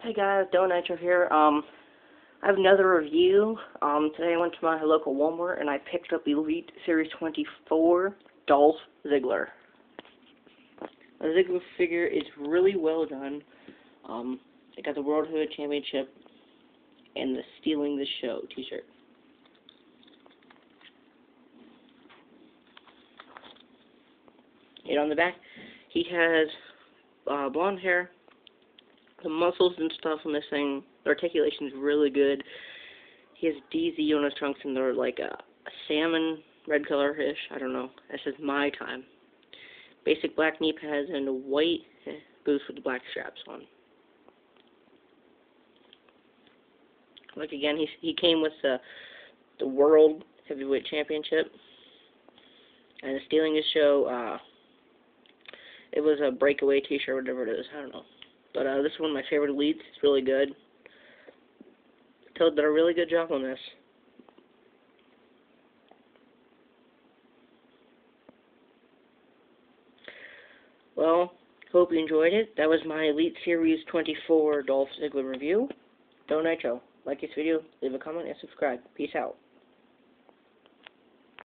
Hey guys, Dylan Nitro here. Um, I have another review. Um, today I went to my local Walmart and I picked up Elite Series 24 Dolph Ziggler. The Ziggler figure is really well done. Um, I got the World Heavyweight Championship and the Stealing the Show t-shirt. And on the back, he has uh, blonde hair, the muscles and stuff this thing, the articulation is really good. He has DZ on his trunks and they're like a, a salmon red color-ish. I don't know. This is my time. Basic black knee pads and a white boots with the black straps on. Like again, he he came with the the World Heavyweight Championship and the Stealing His Show. Uh, it was a breakaway T-shirt, whatever it is. I don't know. But uh, this is one of my favorite elites. It's really good. Toad did a really good job on this. Well, hope you enjoyed it. That was my Elite Series 24 Dolph Ziggler review. Dylan Nitro. Like this video, leave a comment, and subscribe. Peace out.